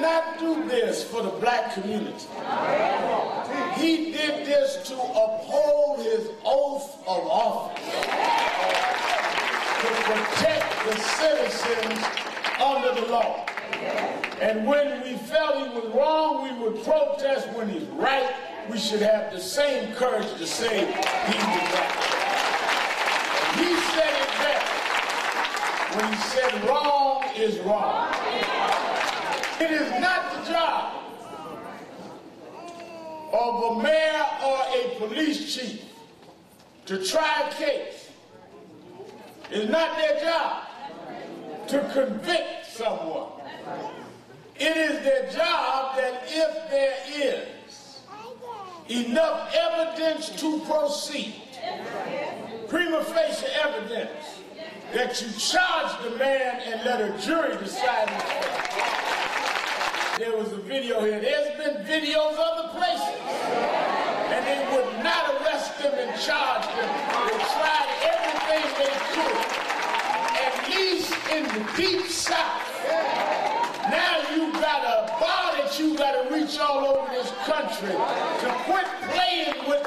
not do this for the black community. He did this to uphold his oath of office to protect the citizens under the law. And when we felt he was wrong, we would protest. When he's right, we should have the same courage to say he was right. He said it best when he said wrong is wrong. It is not the job of a mayor or a police chief to try a case. It's not their job to convict someone. It is their job that if there is enough evidence to proceed, prima facie evidence, that you charge the man and let a jury decide. There was a video here. There's been videos other places. And they would not arrest them and charge them. They tried everything they could. At least in the deep south. Now you got a bar that you got to reach all over this country to quit playing with